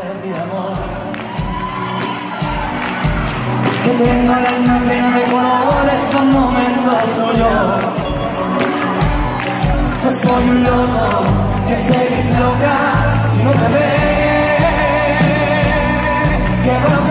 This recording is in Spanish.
de amor. Que tengo la alma llena de colores con momentos tuyos. Yo soy un loco que se disloca si no te ve. Que